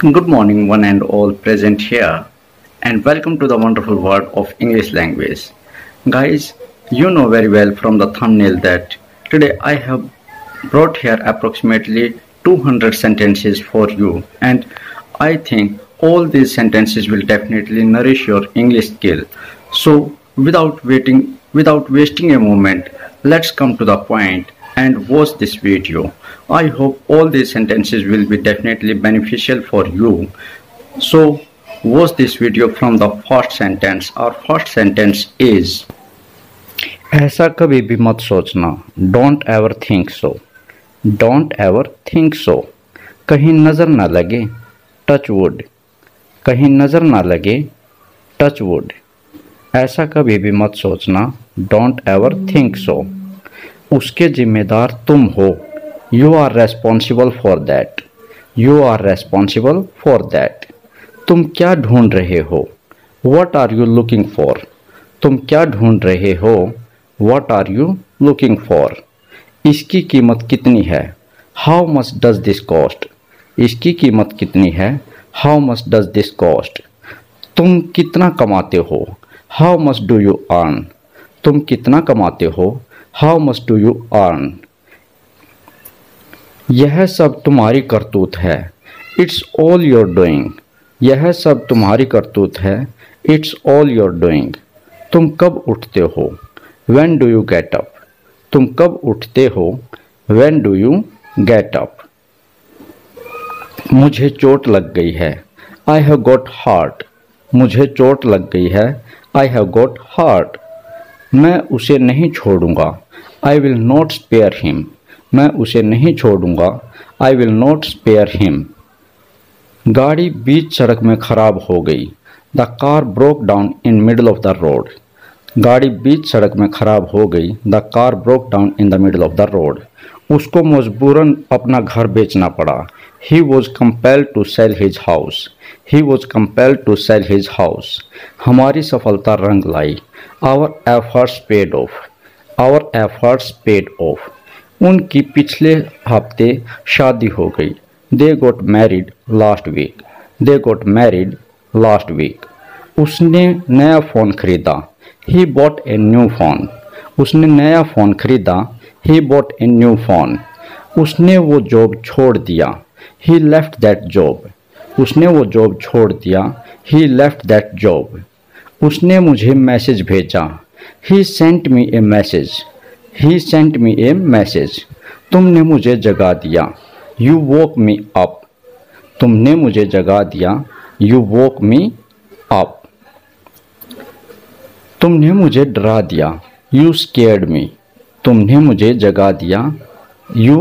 Good morning, one and all present here, and welcome to the wonderful world of English language. Guys, you know very well from the thumbnail that today I have brought here approximately 200 sentences for you, and I think all these sentences will definitely nourish your English skill. So, without waiting, without wasting a moment, let's come to the point and watch this video. I hope all these sentences will be definitely beneficial for you. So watch this video from the first sentence. Our first sentence is ऐसा कभी भी मत सोचना don't ever think so don't ever think so कहीं नज़र ना लगे touch wood कहीं नज़र ना लगे टच वुड ऐसा कभी भी मत सोचना डोंट एवर थिंक सो उसके जिम्मेदार तुम हो you are responsible for that you are responsible for that तुम क्या ढूंढ रहे हो? What are you looking for तुम क्या ढूंढ रहे हो? What are you looking for इसकी कीमत कितनी है? How much does this cost इसकी कीमत कितनी है? How much does this cost तुम कितना कमाते हो? How much do you earn तुम कितना कमाते हो? How much do you earn यह सब तुम्हारी करतूत है। इट्स ऑल योर डूइंग यह सब तुम्हारी करतूत है। इट्स ऑल योर डूइंग तुम कब उठते हो? When do you get up तुम कब उठते हो? When do you get up मुझे चोट लग गई है। आई हैव गोट हार्ट मुझे चोट लग गई है। आई हैव गोट हार्ट मैं उसे नहीं छोड़ूँगा। I will not spare him मैं उसे नहीं छोड़ूँगा। I will not spare him गाड़ी बीच सड़क में खराब हो गई। The car broke down in middle of the road गाड़ी बीच सड़क में खराब हो गई। The car broke down in the middle of the road उसको मजबूरन अपना घर बेचना पड़ा। He was compel to sell his house he was compel to sell his house हमारी सफलता रंग लाई। Our efforts paid off our efforts paid off उनकी पिछले हफ़्ते शादी हो गई। They got married last week they got married last week उसने नया फ़ोन खरीदा। He bought a new phone उसने नया फ़ोन खरीदा। He bought a new phone उसने वो जॉब छोड़ दिया। ही लेफ़्ट दैट जॉब उसने वो जॉब छोड़ दिया। ही लेफ़्ट दैट जॉब उसने मुझे मैसेज भेजा। He sent me a message he sent me a message तुमने मुझे जगा दिया। यू वोक मी अप तुमने मुझे जगा दिया। यू वोक मी अप तुमने मुझे डरा दिया। यू स्केर्ड मी तुमने मुझे जगा दिया। यू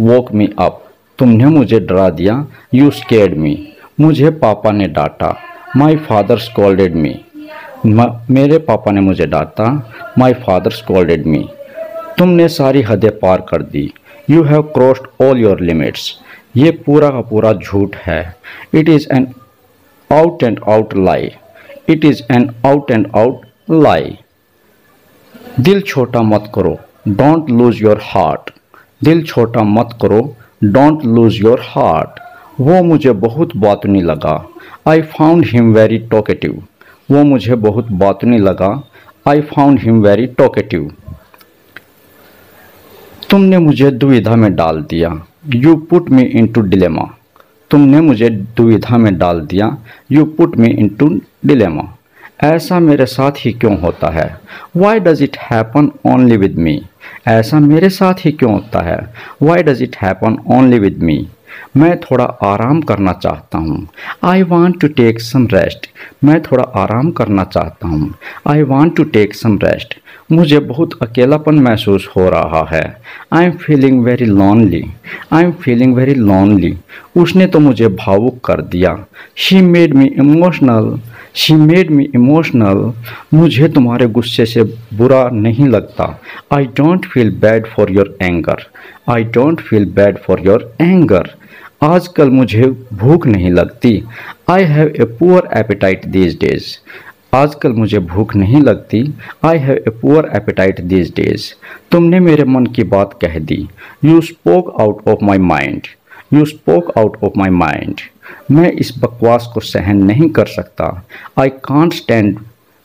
वोक मी अप तुमने मुझे डरा दिया। यू स्केर्ड मी मुझे पापा ने डांटा। माई फादर स्कॉल्डेड मी, मेरे पापा ने मुझे डांटा। माई फादर स्कॉल्डेड मी तुमने सारी हदें पार कर दी। You have crossed all your limits ये पूरा का पूरा झूठ है। It is an out and out lie it is an out and out lie दिल छोटा मत करो। डोंट लूज योर हार्ट दिल छोटा मत करो। डोंट लूज योर हार्ट वो मुझे बहुत बातनी लगा। I found him very talkative वो मुझे बहुत बातनी लगा। I found him very talkative तुमने मुझे दुविधा में डाल दिया। You put me into dilemma तुमने मुझे दुविधा में डाल दिया। You put me into dilemma ऐसा मेरे साथ ही क्यों होता है? Why does it happen only with me ऐसा मेरे साथ ही क्यों होता है? Why does it happen only with me मैं थोड़ा आराम करना चाहता हूँ। I want to take some rest मैं थोड़ा आराम करना चाहता हूँ। I want to take some rest मुझे बहुत अकेलापन महसूस हो रहा है। I am feeling very lonely I am feeling very lonely उसने तो मुझे भावुक कर दिया। She made me emotional she made me emotional मुझे तुम्हारे गुस्से से बुरा नहीं लगता। I don't feel bad for your anger I don't feel bad for your anger आजकल मुझे भूख नहीं लगती। I have a poor appetite these days आजकल मुझे भूख नहीं लगती। I have a poor appetite this days तुमने मेरे मन की बात कह दी। You spoke out of my mind you spoke out of my mind मैं इस बकवास को सहन नहीं कर सकता। I can't stand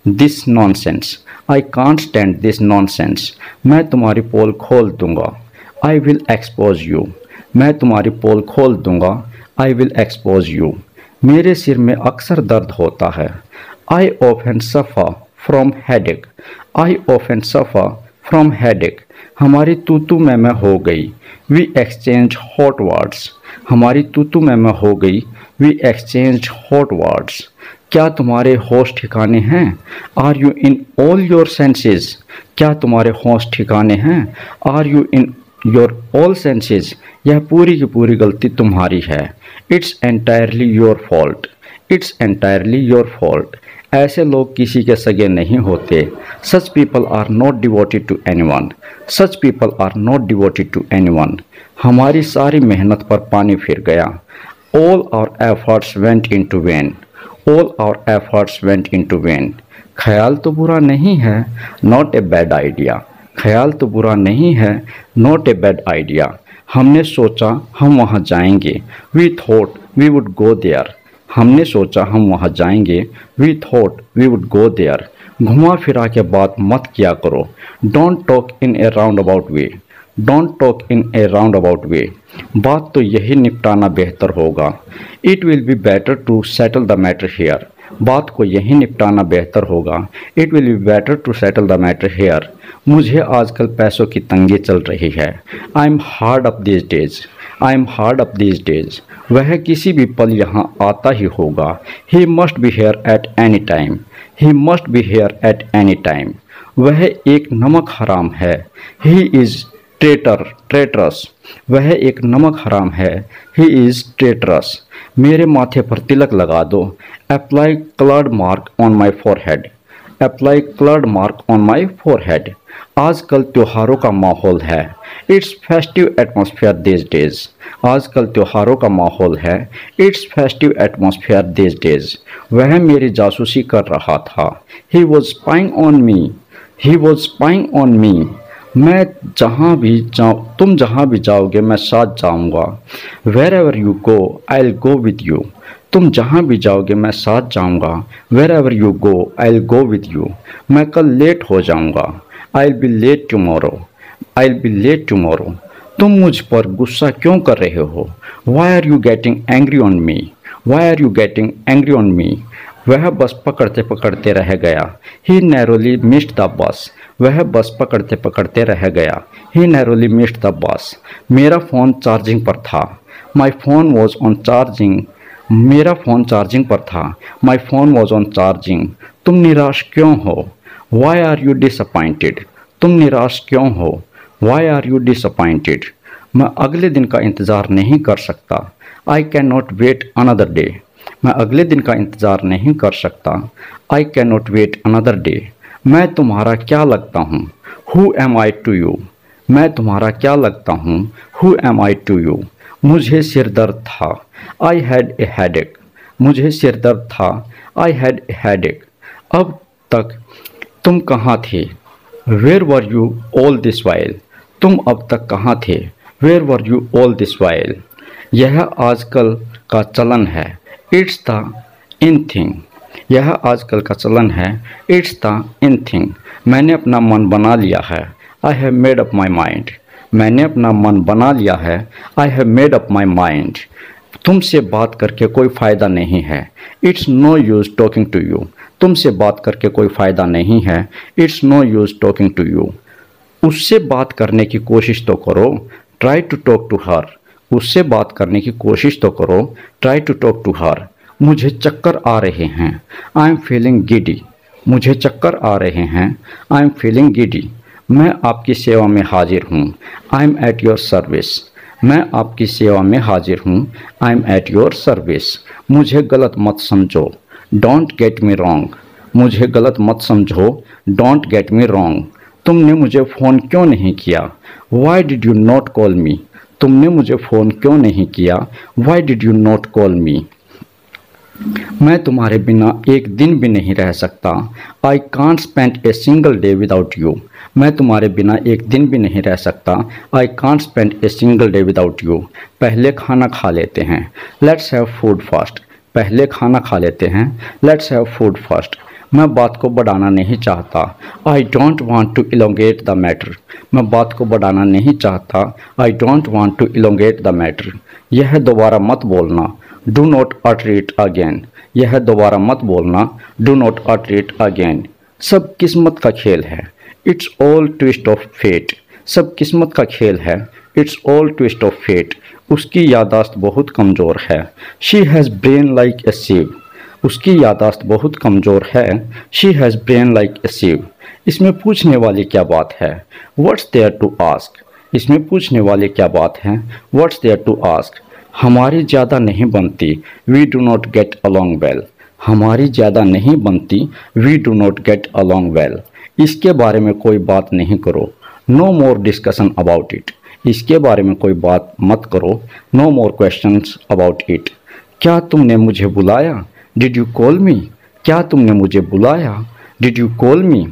this nonsense I can't stand this nonsense मैं तुम्हारी पोल खोल दूँगा। आई विल एक्सपोज यू मैं तुम्हारी पोल खोल दूँगा। आई विल एक्सपोज यू मेरे सिर में अक्सर दर्द होता है। I often suffer from headache I often suffer from headache हमारी तूतू में मैं हो गई। वी एक्सचेंज हॉट वर्ड्स हमारी तूतू में मैं हो गई। वी एक्सचेंज हॉट वर्ड्स क्या तुम्हारे होश ठिकाने हैं? Are you in all your senses क्या तुम्हारे होश ठिकाने हैं? Are you in your all senses यह पूरी की पूरी गलती तुम्हारी है। It's entirely your fault it's entirely your fault ऐसे लोग किसी के सगे नहीं होते। Such people are not devoted to anyone such people are not devoted to anyone हमारी सारी मेहनत पर पानी फिर गया। All our efforts went into vain all our efforts went into vain ख्याल तो बुरा नहीं है नॉट ए बैड आइडिया ख्याल तो बुरा नहीं है नॉट ए बैड आइडिया हमने सोचा हम वहाँ जाएँगे। We thought we would go there हमने सोचा हम वहाँ जाएँगे। We thought we would go there घुमा फिरा के बात मत किया करो। Don't talk in a roundabout way don't talk in a roundabout way बात तो यही निपटाना बेहतर होगा। It will be better to settle the matter here बात को यही निपटाना बेहतर होगा। It will be better to settle the matter here मुझे आजकल पैसों की तंगी चल रही है। I am hard up this days I am hard up this days वह किसी भी पल यहाँ आता ही होगा। He must be here at any time he must be here at any time वह एक नमक हराम है। He is traitor, traitors. वह एक नमक हराम है। ही इज़ ट्रेटरस मेरे माथे पर तिलक लगा दो। Apply coloured mark on my forehead apply coloured mark on my forehead आजकल त्योहारों का माहौल है। It's festive atmosphere this days आजकल त्योहारों का माहौल है। It's festive atmosphere this days वह मेरी जासूसी कर रहा था। He was spying on me he was spying on me मैं जहाँ भी जाऊँ, तुम जहाँ भी जाओगे, मैं साथ जाऊँगा। Wherever you go I'll go with you तुम जहाँ भी जाओगे, मैं साथ जाऊँगा। Wherever you go I'll go with you मैं कल लेट हो जाऊँगा। I'll be late tomorrow I'll be late tomorrow तुम मुझ पर गुस्सा क्यों कर रहे हो? Why are you getting angry on me why are you getting angry on me वह बस पकड़ते पकड़ते रह गया। He narrowly missed the bus. वह बस पकड़ते पकड़ते रह गया। He narrowly missed the bus. मेरा फ़ोन चार्जिंग पर था। My phone was on charging मेरा फ़ोन चार्जिंग पर था। My phone was on charging तुम निराश क्यों हो? वाई आर यू डिसअपॉइंटेड तुम निराश क्यों हो? वाई आर यू डिसअपॉइंटेड मैं अगले दिन का इंतज़ार नहीं कर सकता। I can not wait another day मैं अगले दिन का इंतज़ार नहीं कर सकता। I can not wait another day मैं तुम्हारा क्या लगता हूँ? Who am I to you मैं तुम्हारा क्या लगता हूँ? Who am I to you मुझे सिर दर्द था। आई हैड ए हेडेक मुझे सिर दर्द था। आई हैड ए हेडेक अब तक तुम कहाँ थे? Where were you all this while तुम अब तक कहाँ थे? Where were you all this while यह आजकल का चलन है। इट्स द इन थिंग यह आजकल का चलन है। इट्स द इन थिंग मैंने अपना मन बना लिया है। I have made up my mind मैंने अपना मन बना लिया है। I have made up my mind तुमसे बात करके कोई फ़ायदा नहीं है। It's no use talking to you तुमसे बात करके कोई फ़ायदा नहीं है। It's no use talking to you उससे बात करने की कोशिश तो करो। Try to talk to her उससे बात करने की कोशिश तो करो। Try to talk to her मुझे चक्कर आ रहे हैं। आई एम फीलिंग गिडी मुझे चक्कर आ रहे हैं। आई एम फीलिंग गिडी मैं आपकी सेवा में हाजिर हूँ। I am at your service मैं आपकी सेवा में हाजिर हूँ। I am at your service मुझे गलत मत समझो। डोंट गेट मी रॉन्ग मुझे गलत मत समझो। डोंट गेट मी रॉन्ग तुमने मुझे फ़ोन क्यों नहीं किया? Why did you not call me तुमने मुझे फ़ोन क्यों नहीं किया? Why did you not call me मैं तुम्हारे बिना एक दिन भी नहीं रह सकता। I can't spend a single day without you मैं तुम्हारे बिना एक दिन भी नहीं रह सकता। I can't spend a single day without you पहले खाना खा लेते हैं। लेट्स हैव फ़ूड फास्ट पहले खाना खा लेते हैं। लेट्स हैव फ़ूड फास्ट मैं बात को बढ़ाना नहीं चाहता। I don't want to elongate the matter मैं बात को बढ़ाना नहीं चाहता। I don't want to elongate the matter यह दोबारा मत बोलना। Do not utter it again यह दोबारा मत बोलना। Do not utter it again सब किस्मत का खेल है। It's all twist of fate सब किस्मत का खेल है। It's all twist of fate उसकी यादाश्त बहुत कमज़ोर है। She has brain like a sieve उसकी यादाश्त बहुत कमज़ोर है। She has brain like a sieve इसमें पूछने वाली क्या बात है? व्हाट्स देयर टू आस्क इसमें पूछने वाली क्या बात है? व्हाट्स देयर टू आस्क हमारी ज़्यादा नहीं बनती। We do not get along well हमारी ज़्यादा नहीं बनती। We do not get along well इसके बारे में कोई बात नहीं करो। No more discussion about it इसके बारे में कोई बात मत करो। No more question about it क्या तुमने मुझे बुलाया? डिड यू कॉल मी क्या तुमने मुझे बुलाया? डिड यू कॉल मी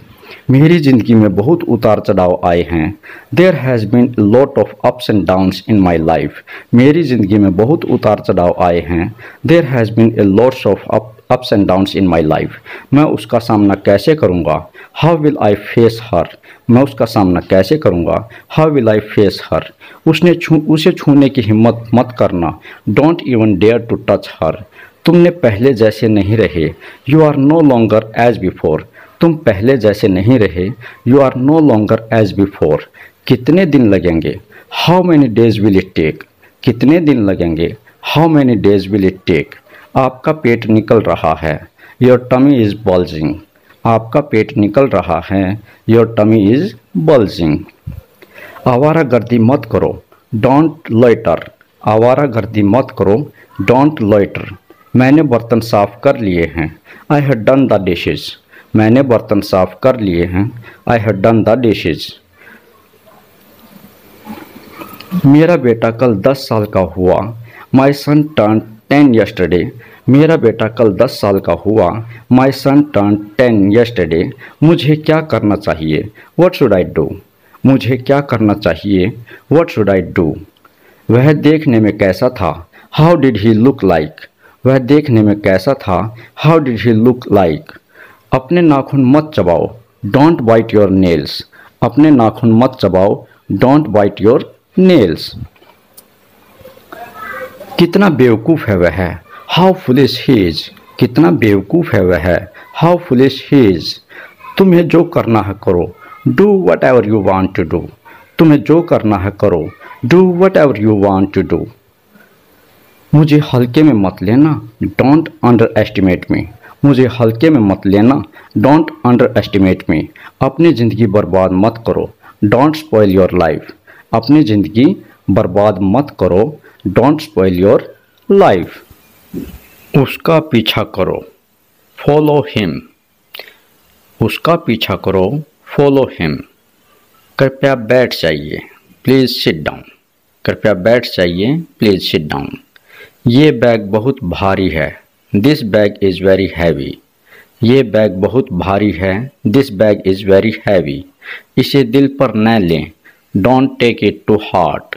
मेरी ज़िंदगी में बहुत उतार चढ़ाव आए हैं। There has been lot of ups and downs in my life मेरी ज़िंदगी में बहुत उतार चढ़ाव आए हैं। There has been a lots of up ups and downs in my life मैं उसका सामना कैसे करूँगा? How will I face her मैं उसका सामना कैसे करूँगा? How will I face her उसने छू, उसे छूने की हिम्मत मत करना। Don't even dare to touch her तुमने पहले जैसे नहीं रहे। You are no longer as before तुम पहले जैसे नहीं रहे। You are no longer as before कितने दिन लगेंगे? How many days will it take कितने दिन लगेंगे? How many days will it take आपका पेट निकल रहा है। योर टमी इज़ बल्जिंग आपका पेट निकल रहा है। योर टमी इज़ बल्जिंग आवारा गर्दी मत करो। डोंट लॉइटर आवारा गर्दी मत करो। डोंट लॉइटर मैंने बर्तन साफ़ कर लिए हैं। I had done the dishes मैंने बर्तन साफ़ कर लिए हैं। I had done the dishes मेरा बेटा कल दस साल का हुआ। My son turn ten yesterday मेरा बेटा कल दस साल का हुआ। My son turn ten yesterday मुझे क्या करना चाहिए? वट शुड आई डू मुझे क्या करना चाहिए? वट शुड आई डू वह देखने में कैसा था? How did he look like वह देखने में कैसा था? How did he look like अपने नाखून मत चबाओ। डोंट बाइट योर नेल्स अपने नाखून मत चबाओ। डोंट बाइट योर नेल्स कितना बेवकूफ़ है वह हाउ फुलिश हीज कितना बेवकूफ़ है वह हाउ फुलिश हीज तुम्हें जो करना है करो। Do whatever you want to do तुम्हें जो करना है करो। Do whatever you want to do मुझे हल्के में मत लेना डोंट अंडर एस्टिमेट मी मुझे हल्के में मत लेना डोंट अंडर एस्टिमेट मी अपनी ज़िंदगी बर्बाद मत करो डोंट स्पॉइल योर लाइफ अपनी ज़िंदगी बर्बाद मत करो डोंट स्पॉइल योर लाइफ उसका पीछा करो फॉलो हिम उसका पीछा करो फॉलो हिम कृपया बैठ जाइए प्लीज़ सिट डाउन कृपया बैठ जाइए प्लीज़ सिट डाउन ये बैग बहुत भारी है। This bag is very heavy ये बैग बहुत भारी है। This bag is very heavy इसे दिल पर न लें। Don't take it to heart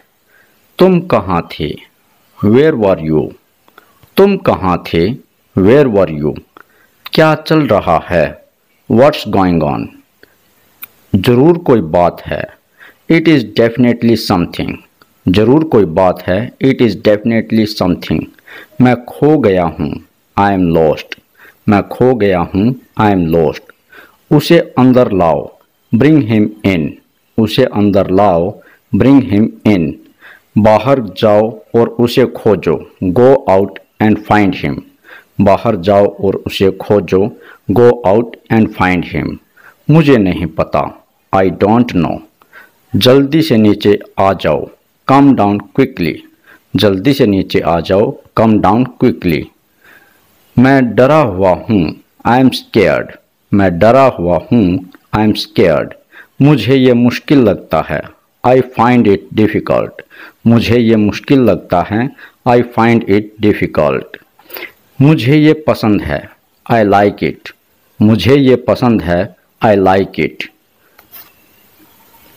तुम कहाँ थे? वेयर वर यू तुम कहाँ थे? वेयर वर यू क्या चल रहा है? व्हाट्स गोइंग ऑन ज़रूर कोई बात है। इट इज़ डेफिनेटली समथिंग ज़रूर कोई बात है। इट इज़ डेफिनेटली समथिंग मैं खो गया हूँ। आई एम लॉस्ट मैं खो गया हूँ। आई एम लॉस्ट उसे अंदर लाओ। ब्रिंग हिम इन उसे अंदर लाओ। ब्रिंग हिम इन बाहर जाओ और उसे खोजो। Go out and find him बाहर जाओ और उसे खोजो। Go out and find him मुझे नहीं पता। आई डोंट नो जल्दी से नीचे आ जाओ। कम डाउन क्विकली जल्दी से नीचे आ जाओ। कम डाउन क्विकली मैं डरा हुआ हूँ। आई एम स्केयर्ड मैं डरा हुआ हूँ। आई एम स्केयर्ड मुझे ये मुश्किल लगता है। आई फाइंड इट डिफ़िकल्ट मुझे ये मुश्किल लगता है। आई फाइंड इट डिफ़िकल्ट मुझे ये पसंद है। आई लाइक इट मुझे ये पसंद है। आई लाइक इट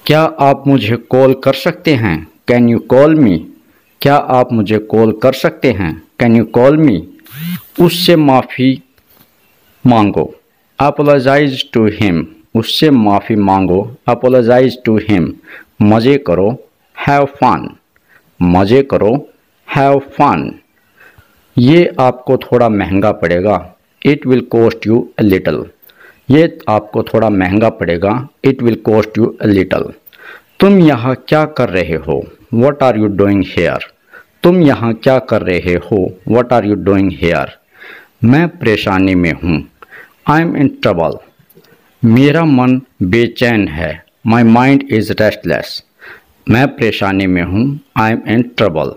क्या आप मुझे कॉल कर सकते हैं? कैन यू कॉल मी क्या आप मुझे कॉल कर सकते हैं? कैन यू कॉल मी उससे माफ़ी मांगो। अपोलोजाइज टू हिम उससे माफ़ी मांगो। अपोलोजाइज टू हिम मज़े करो। हैव फन मज़े करो। हैव फन ये आपको थोड़ा महँगा पड़ेगा। It will cost you a little ये आपको थोड़ा महँगा पड़ेगा। It will cost you a little तुम यहाँ क्या कर रहे हो? What are you doing here तुम यहाँ क्या कर रहे हो? What are you doing here मैं परेशानी में हूँ। आई एम इन ट्रबल मेरा मन बेचैन है। माई माइंड इज़ रेस्टलेस मैं परेशानी में हूँ। आई एम इन ट्रबल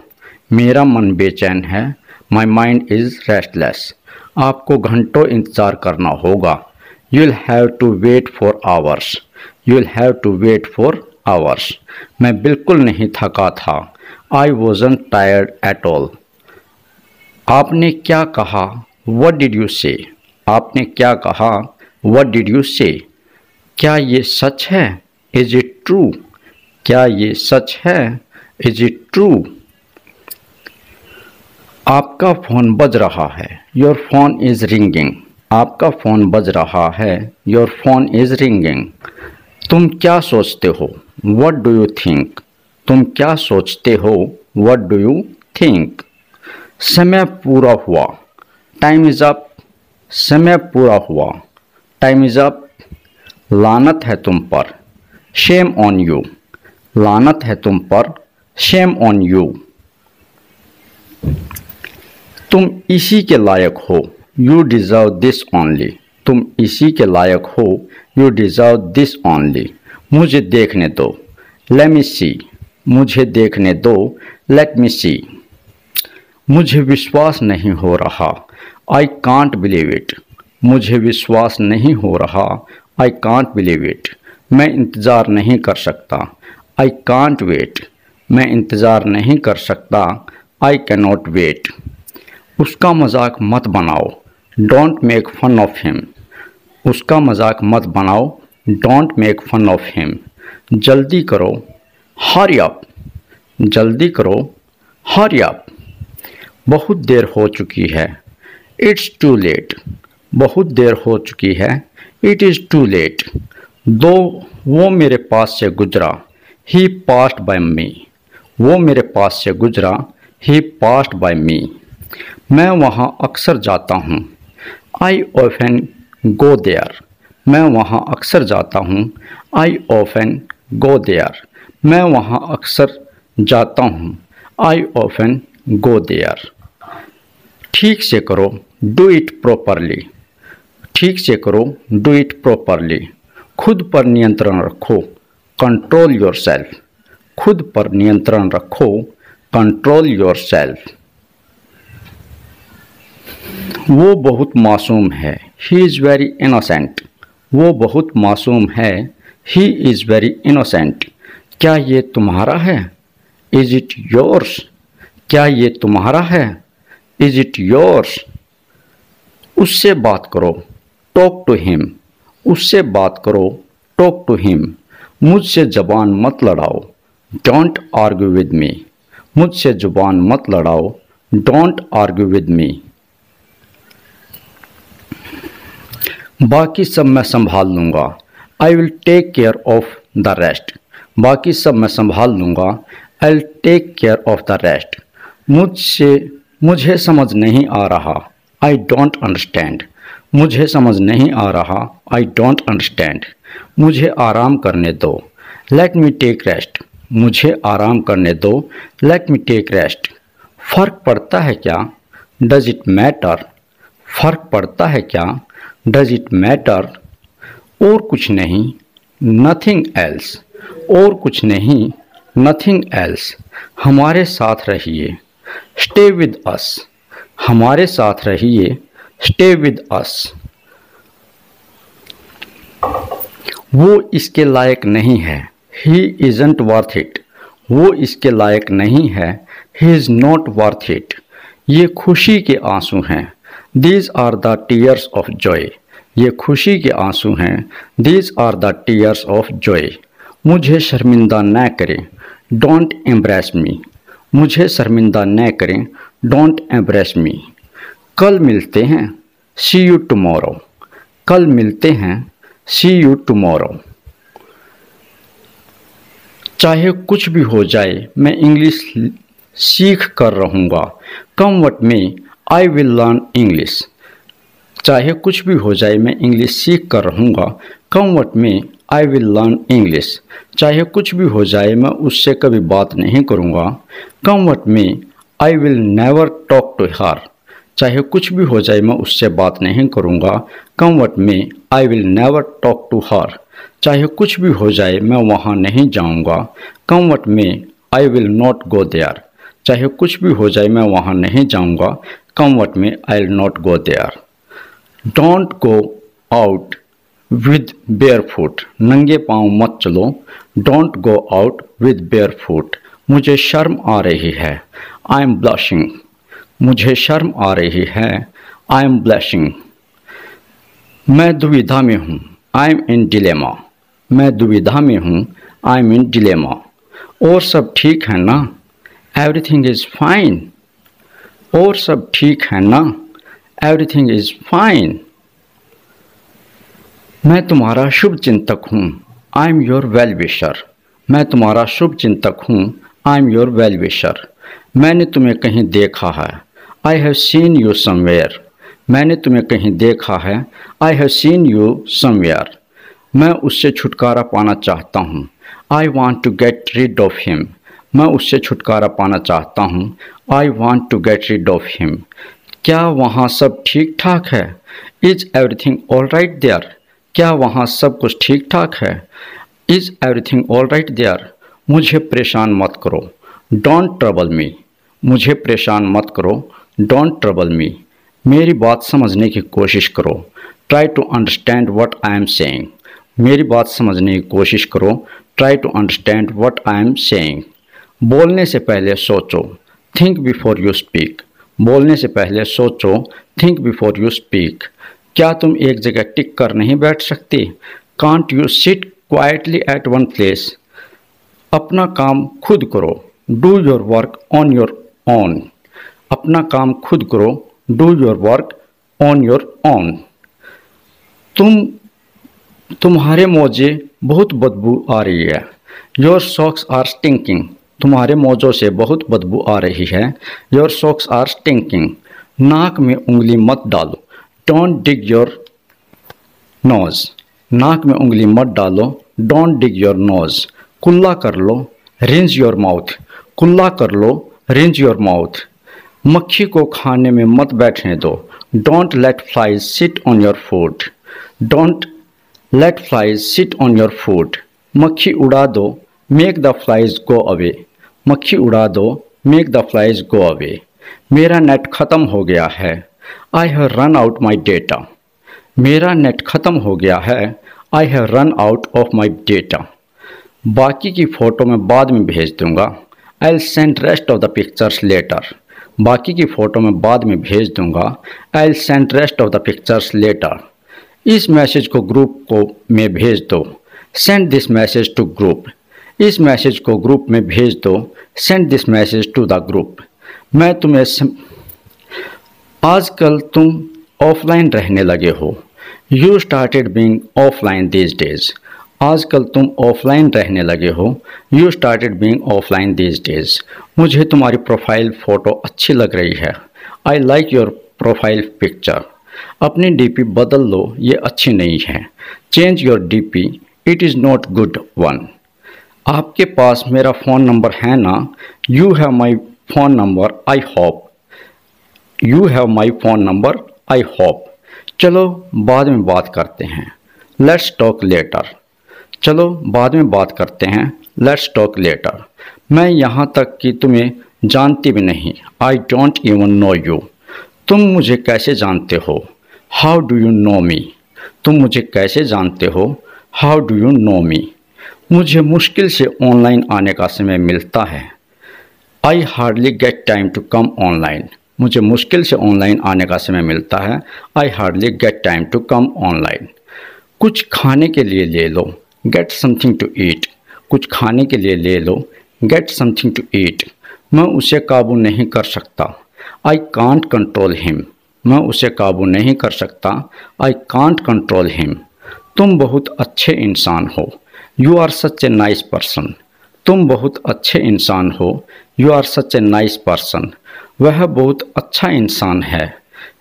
मेरा मन बेचैन है। माई माइंड इज़ रेस्टलेस आपको घंटों इंतज़ार करना होगा। You'll have to wait for hours you'll have to wait for hours मैं बिल्कुल नहीं थका था। I wasn't tired at all आपने क्या कहा? वट डिड यू से आपने क्या कहा? वट डिड यू से क्या ये सच है? इज़ इट ट्रू क्या ये सच है? इज़ इट ट्रू आपका फ़ोन बज रहा है। योर फ़ोन इज़ रिंगिंग आपका फ़ोन बज रहा है। योर फ़ोन इज़ रिंगिंग तुम क्या सोचते हो? वट डू यू थिंक तुम क्या सोचते हो? वट डू यू थिंक समय पूरा हुआ। टाइम इज़ अप समय पूरा हुआ। टाइम इज़ अप लानत है तुम पर। शेम ऑन यू लानत है तुम पर। शेम ऑन यू तुम इसी के लायक हो। यू डिज़र्व दिस ओनली तुम इसी के लायक हो यू डिज़र्व दिस ओनली मुझे देखने दो। लेट मी सी मुझे देखने दो। लेट मी सी मुझे विश्वास नहीं हो रहा। आई कांट बिलीव इट मुझे विश्वास नहीं हो रहा। आई कांट बिलीव इट मैं इंतज़ार नहीं कर सकता। आई कांट वेट मैं इंतज़ार नहीं कर सकता। आई कैनॉट वेट उसका मज़ाक मत बनाओ। Don't make fun of him उसका मज़ाक मत बनाओ। Don't make fun of him जल्दी करो। हरी अप जल्दी करो। हरी अप बहुत देर हो चुकी है। इट्स टू लेट बहुत देर हो चुकी है। इट इज़ टू लेट दो, वो मेरे पास से गुजरा। ही पास्ट बाय मी वो मेरे पास से गुजरा। ही पास्ट बाय मी मैं वहाँ अक्सर जाता हूँ। I often go there. मैं वहाँ अक्सर जाता हूँ। आई ऑफन गो देयर मैं वहाँ अक्सर जाता हूँ। आई ऑफन गो देयर ठीक से करो डू इट प्रॉपरली ठीक से करो डू इट प्रॉपरली खुद पर नियंत्रण रखो। कंट्रोल योर सेल्फ खुद पर नियंत्रण रखो। कंट्रोल योर सेल्फ वो बहुत मासूम है। ही इज़ वेरी इनोसेंट वो बहुत मासूम है। ही इज़ वेरी इनोसेंट क्या ये तुम्हारा है? इज़ इट योर्स क्या ये तुम्हारा है? इज़ इट योर्स उससे बात करो। टॉक टू हिम उससे बात करो। टॉक टू हिम मुझसे जबान मत लड़ाओ। डोंट आर्ग्यू विद मी मुझसे ज़ुबान मत लड़ाओ। डोंट आर्ग्यू विद मी बाकी सब मैं संभाल लूँगा। I will take care of the rest बाकी सब मैं संभाल लूँगा। I will take care of the rest मुझसे, मुझे समझ नहीं आ रहा। आई डोंट अंडरस्टैंड मुझे समझ नहीं आ रहा। आई डोंट अंडरस्टैंड मुझे आराम करने दो। लेट मी टेक रेस्ट मुझे आराम करने दो। लेट मी टेक रेस्ट फ़र्क पड़ता है क्या? डज इट मैटर फ़र्क पड़ता है क्या? डज इट मैटर और कुछ नहीं नथिंग एल्स और कुछ नहीं नथिंग एल्स हमारे साथ रहिए। स्टे विद अस हमारे साथ रहिए। स्टे विद अस वो इसके लायक नहीं है। ही इज़ंट वर्थ इट वो इसके लायक नहीं है। He is not worth it ये खुशी के आँसू हैं। These are the tears of joy ये खुशी के आँसू हैं। These are the tears of joy मुझे शर्मिंदा न करें। डोंट एम्ब्रेस मी मुझे शर्मिंदा न करें। डोंट एम्ब्रेस मी कल मिलते हैं। सी यू टमोरो कल मिलते हैं। सी यू टमोरो चाहे कुछ भी हो जाए, मैं इंग्लिश सीख कर रहूँगा। Come what may I will learn English चाहे कुछ भी हो जाए, मैं इंग्लिश सीख कर रहूँगा। Come what may I will learn English चाहे कुछ भी हो जाए, मैं उससे कभी बात नहीं करूँगा। Come what may I will never talk to her चाहे कुछ भी हो जाए, मैं उससे बात नहीं करूँगा। Come what may I will never talk to her चाहे कुछ भी हो जाए, मैं वहाँ नहीं जाऊँगा। Come what may I will not go there चाहे कुछ भी हो जाए, मैं वहाँ नहीं जाऊँगा। May I will not go there don't go out with bare foot नंगे पाँव मत चलो. Don't go out with bare foot मुझे शर्म आ रही है. आई एम ब्लशिंग मुझे शर्म आ रही है. आई एम ब्लशिंग मैं दुविधा में हूँ. आई एम इन डिलेमा मैं दुविधा में हूँ. आई एम इन डिलेमा और सब ठीक है ना? एवरीथिंग इज़ फाइन और सब ठीक है ना? एवरीथिंग इज़ फाइन मैं तुम्हारा शुभ चिंतक हूँ। I am your well wisher मैं तुम्हारा शुभ चिंतक हूँ। I am your well wisher मैंने तुम्हें कहीं देखा है। I have seen you somewhere मैंने तुम्हें कहीं देखा है। I have seen you somewhere मैं उससे छुटकारा पाना चाहता हूँ। I want to get rid of him मैं उससे छुटकारा पाना चाहता हूँ। I want to get rid of him क्या वहाँ सब ठीक ठाक है? Is everything all right there क्या वहाँ सब कुछ ठीक ठाक है? Is everything all right there मुझे परेशान मत करो। डोंट ट्रबल मी मुझे परेशान मत करो। डोंट ट्रबल मी मेरी बात समझने की कोशिश करो। Try to understand what I am saying मेरी बात समझने की कोशिश करो। Try to understand what I am saying बोलने से पहले सोचो थिंक बिफोर यू स्पीक बोलने से पहले सोचो थिंक बिफोर यू स्पीक क्या तुम एक जगह टिक कर नहीं बैठ सकती? Can't you sit quietly at one place अपना काम खुद करो do your work on your own अपना काम खुद करो do your work on your own तुम, तुम्हारे मोजे बहुत बदबू आ रही है। योर सॉक्स आर स्टिंकिंग तुम्हारे मोजों से बहुत बदबू आ रही है। योर सॉक्स आर स्टिंकिंग नाक में उंगली मत डालो। डोंट डिग योर नोज़ नाक में उंगली मत डालो। डोंट डिग योर नोज़ कुल्ला कर लो। रिंज योर माउथ कुल्ला कर लो। रिंज योर माउथ मक्खी को खाने में मत बैठने दो। Don't let flies sit on your food don't let flies sit on your food मक्खी उड़ा दो। Make the flies go away मक्खी उड़ा दो make the flies go away मेरा नेट ख़त्म हो गया है। I have run out my data मेरा नेट ख़त्म हो गया है। I have run out of my data बाकी की फ़ोटो मैं बाद में भेज दूँगा। I'll send rest of the pictures later बाकी की फ़ोटो मैं बाद में भेज दूँगा। I'll send rest of the pictures later इस मैसेज को ग्रुप को में भेज दो। Send this message to group इस मैसेज को ग्रुप में भेज दो send this message to the group मैं तुम्हें सम... आजकल तुम ऑफलाइन रहने लगे हो। You started being offline this days आजकल तुम ऑफलाइन रहने लगे हो। You started being offline this days मुझे तुम्हारी प्रोफ़ाइल फ़ोटो अच्छी लग रही है। I like your profile picture अपनी डीपी बदल लो, ये अच्छी नहीं है। Change your DP it is not good one आपके पास मेरा फ़ोन नंबर है ना? You have my phone number I hope you have my phone number I hope चलो, बाद में बात करते हैं। लेट्स टॉक लेटर चलो, बाद में बात करते हैं। लेट्स टॉक लेटर मैं यहाँ तक कि तुम्हें जानती भी नहीं। I don't even know you तुम मुझे कैसे जानते हो? How do you know me तुम मुझे कैसे जानते हो? How do you know me मुझे मुश्किल से ऑनलाइन आने का समय मिलता है। I hardly get time to come online मुझे मुश्किल से ऑनलाइन आने का समय मिलता है। I hardly get time to come online कुछ खाने के लिए ले लो। गेट समथिंग टू ईट कुछ खाने के लिए ले लो। गेट समथिंग टू ईट मैं उसे काबू नहीं कर सकता। आई कांट कंट्रोल हिम मैं उसे काबू नहीं कर सकता। आई कांट कंट्रोल हिम तुम बहुत अच्छे इंसान हो। You are such a nice person तुम बहुत अच्छे इंसान हो। You are such a nice person वह बहुत अच्छा इंसान है।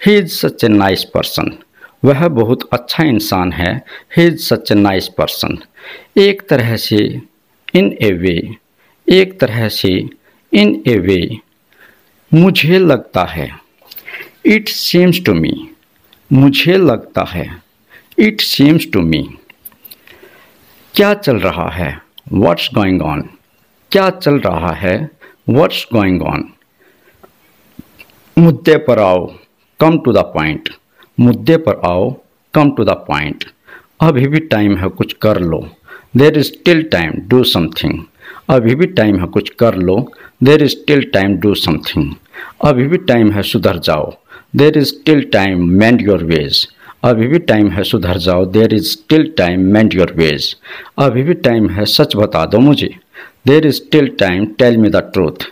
He is such a nice person वह बहुत अच्छा इंसान है। He is such a nice person एक तरह से इन ए वे एक तरह से इन ए वे मुझे लगता है। इट सीम्स टू मी मुझे लगता है। इट सीम्स टू मी क्या चल रहा है? वट्स गोइंग ऑन क्या चल रहा है? वट्स गोइंग ऑन मुद्दे पर आओ कम टू द पॉइंट मुद्दे पर आओ कम टू द पॉइंट अभी भी टाइम है, कुछ कर लो। There is still time do something अभी भी टाइम है, कुछ कर लो। There is still time do something अभी भी टाइम है, सुधर जाओ। There is still time mend your ways अभी भी टाइम है, सुधर जाओ। There is still time mend your ways अभी भी टाइम है, सच बता दो मुझे। There is still time tell me the truth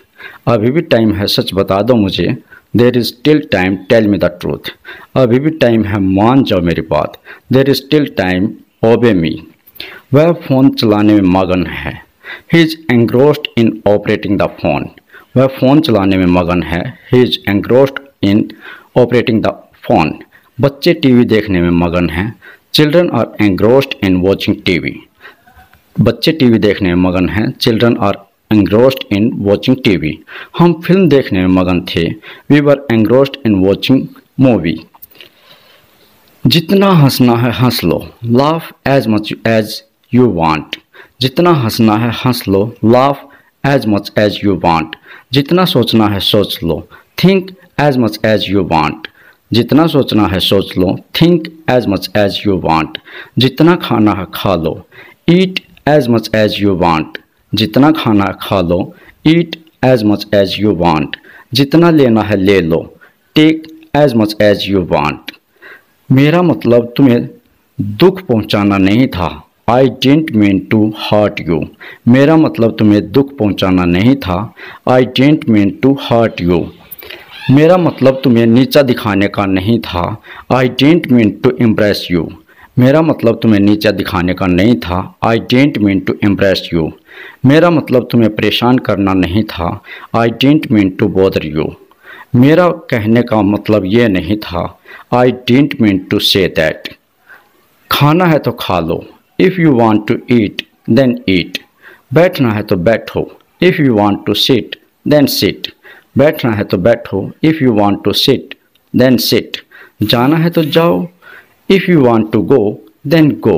अभी भी टाइम है, सच बता दो मुझे। There is still time tell me the truth अभी भी टाइम है, मान जाओ मेरी बात। देर इज़ स्टिल टाइम ओबे मी वह फ़ोन चलाने में मगन है। He is engrossed in operating the phone वह फ़ोन चलाने में मगन है। He is engrossed in operating the phone बच्चे टीवी देखने में मगन हैं। Children are engrossed in watching TV. बच्चे टीवी देखने में मगन हैं। Children are engrossed in watching TV. हम फ़िल्म देखने में मगन थे। We were engrossed in watching movie. जितना हंसना है हंस लो। Laugh as much as you want जितना हंसना है हंस लो। Laugh as much as you want जितना सोचना है सोच लो। Think as much as you want जितना सोचना है सोच लो think as much as you want जितना खाना है खा लो eat as much as you want जितना खाना है खा लो eat as much as you want जितना लेना है ले लो take as much as you want मेरा मतलब तुम्हें दुख पहुंचाना नहीं था। I didn't mean to hurt you मेरा मतलब तुम्हें दुख पहुंचाना नहीं था। I didn't mean to hurt you मेरा मतलब तुम्हें नीचा दिखाने का नहीं था। I didn't mean to impress you मेरा मतलब तुम्हें नीचा दिखाने का नहीं था। I didn't mean to impress you मेरा मतलब तुम्हें परेशान करना नहीं था। I didn't mean to bother you मेरा कहने का मतलब ये नहीं था। I didn't mean to say that खाना है तो खा लो। If you want to eat then eat बैठना है तो बैठो। If you want to sit then sit बैठना है तो बैठो। If you want to sit then sit जाना है तो जाओ। If you want to go then go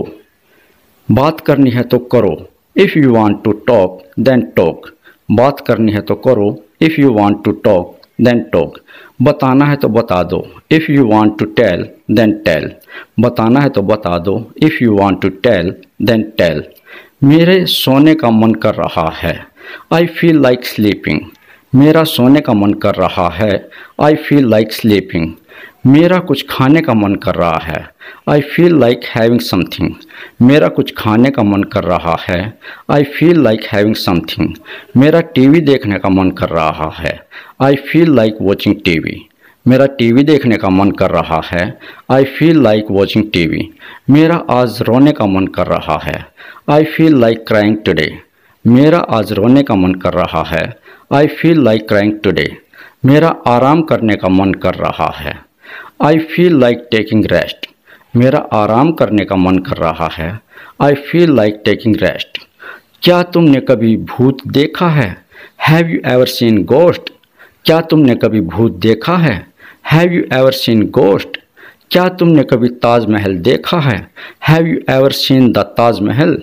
बात करनी है तो करो। If you want to talk then talk बात करनी है तो करो। If you want to talk then talk बताना है तो बता दो। If you want to tell then tell बताना है तो बता दो। If you want to tell then tell मेरे सोने का मन कर रहा है। आई फील लाइक स्लीपिंग मेरा सोने का मन कर रहा है। आई फील लाइक स्लीपिंग मेरा कुछ खाने का मन कर रहा है। I feel like having something मेरा कुछ खाने का मन कर रहा है। I feel like having something मेरा टीवी देखने का मन कर रहा है। I feel like watching TV मेरा टीवी देखने का मन कर रहा है। I feel like watching TV मेरा आज रोने का मन कर रहा है। I feel like crying today मेरा आज रोने का मन कर रहा है। I feel like crying today मेरा आराम करने का मन कर रहा है। I feel like taking rest मेरा आराम करने का मन कर रहा है। I feel like taking rest क्या तुमने कभी भूत देखा है? Have you ever seen ghost क्या तुमने कभी भूत देखा है? Have you ever seen ghost क्या तुमने कभी ताजमहल देखा है? Have you ever seen the Taj Mahal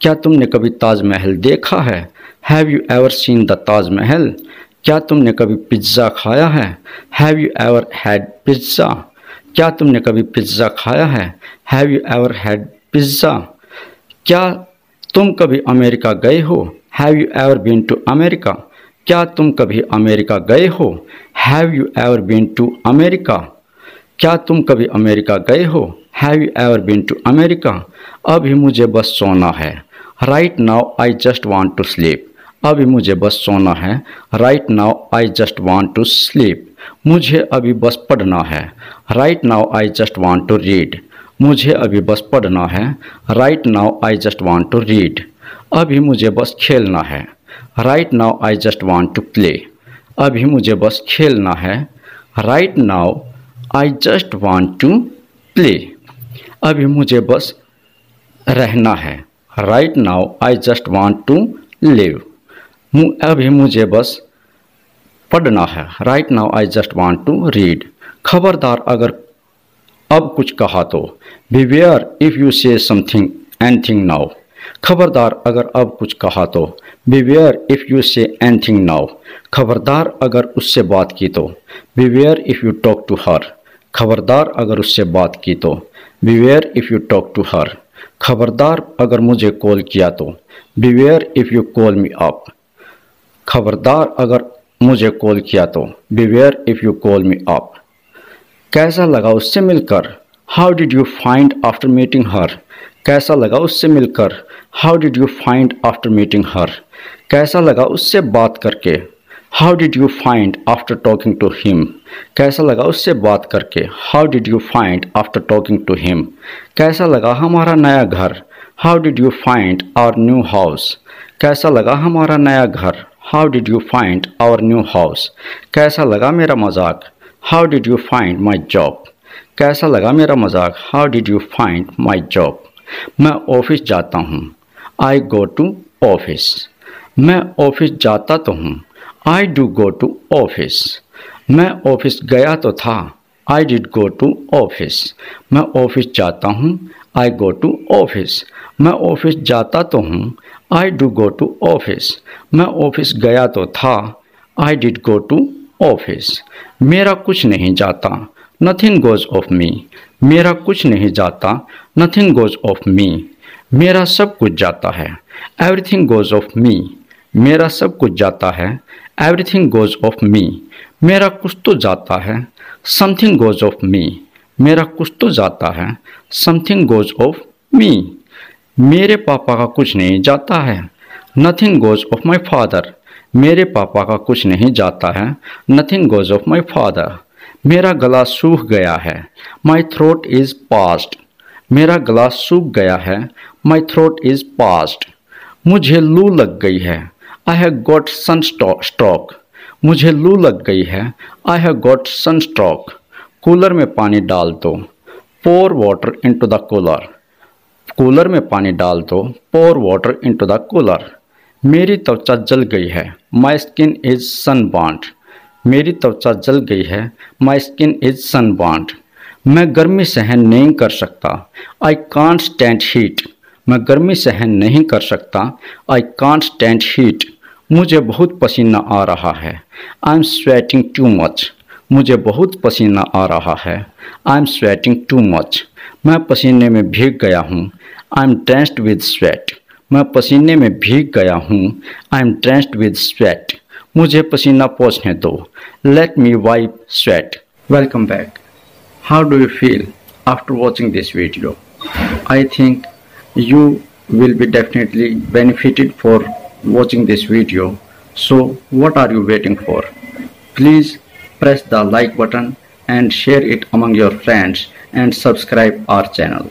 क्या तुमने कभी ताजमहल देखा है? Have you ever seen the Taj Mahal क्या तुमने कभी पिज़्ज़ा खाया है? Have you ever had pizza क्या तुमने कभी पिज़्ज़ा खाया है? Have you ever had pizza क्या तुम कभी अमेरिका गए हो? Have you ever been to America क्या तुम कभी अमेरिका गए हो? Have you ever been to America क्या तुम कभी अमेरिका गए हो? Have you ever been to America अभी मुझे बस सोना है। Right now I just want to sleep अभी मुझे बस सोना है। Right now I just want to sleep मुझे अभी बस पढ़ना है। Right now I just want to read मुझे अभी बस पढ़ना है। Right now I just want to read अभी मुझे बस खेलना है। Right now I just want to play अभी मुझे बस खेलना है। Right now I just want to play अभी मुझे बस रहना है। Right now I just want to live अभी मुझे बस पढ़ना है। Right now I just want to read खबरदार अगर अब कुछ कहा तो। Beware if you say something anything now खबरदार अगर अब कुछ कहा तो। Beware if you say anything now खबरदार अगर उससे बात की तो। Beware if you talk to her खबरदार अगर उससे बात की तो। Beware if you talk to her खबरदार अगर मुझे कॉल किया तो। Beware if you call me up खबरदार अगर मुझे कॉल किया तो। Beware if you call me up कैसा लगा उससे मिलकर? How did you find after meeting her कैसा लगा उससे मिलकर? How did you find after meeting her कैसा लगा उससे बात करके? How did you find after talking to him कैसा लगा उससे बात करके? How did you find after talking to him कैसा लगा हमारा नया घर? How did you find our new house कैसा लगा हमारा नया घर? How did you find our new house कैसा लगा मेरा मज़ाक? How did you find my job कैसा लगा मेरा मज़ाक? How did you find my job मैं ऑफ़िस जाता हूँ। आई गो टू ऑफ़िस मैं ऑफ़िस जाता तो हूँ। I do go to office मैं ऑफ़िस गया तो था। I did go to office मैं ऑफ़िस जाता हूँ। आई गो टू ऑफ़िस मैं ऑफ़िस जाता तो हूँ। I do go to office मैं ऑफ़िस गया तो था। I did go to office मेरा कुछ नहीं जाता। नथिंग गोज ऑफ़ मी मेरा कुछ नहीं जाता। नथिंग गोज ऑफ़ मी मेरा सब कुछ जाता है। एवरीथिंग गोज ऑफ़ मी मेरा सब कुछ जाता है। एवरीथिंग गोज ऑफ़ मी मेरा कुछ तो जाता है। समथिंग गोज ऑफ़ मी मेरा कुछ तो जाता है। समथिंग गोज ऑफ़ मी मेरे पापा का कुछ नहीं जाता है। Nothing goes of my father मेरे पापा का कुछ नहीं जाता है। Nothing goes of my father मेरा गला सूख गया है। माई थ्रोट इज़ पास्ट मेरा गला सूख गया है। माई थ्रोट इज़ पास्ट मुझे लू लग गई है। I have got sun stroke मुझे लू लग गई है। I have got sunstroke cooler में पानी डाल दो। Pour water into the cooler cooler में पानी डाल दो pour water into the cooler मेरी त्वचा जल गई है my skin is sun bond मेरी त्वचा जल गई है my skin is sun bond मैं गर्मी सहन नहीं कर सकता आई कांट स्टैंड हीट मैं गर्मी सहन नहीं कर सकता आई कांट स्टैंड हीट मुझे बहुत पसीना आ रहा है I am sweating too much मुझे बहुत पसीना आ रहा है I am sweating too much मैं पसीने में भीग गया हूँ I am drenched with sweat मैं पसीने में भीग गया हूँ। I am drenched with sweat मुझे पसीना पोछने दो। Let me wipe sweat welcome back how do you feel after watching this video I think you will be definitely benefited for watching this video so what are you waiting for please press the like button and share it among your friends and subscribe our channel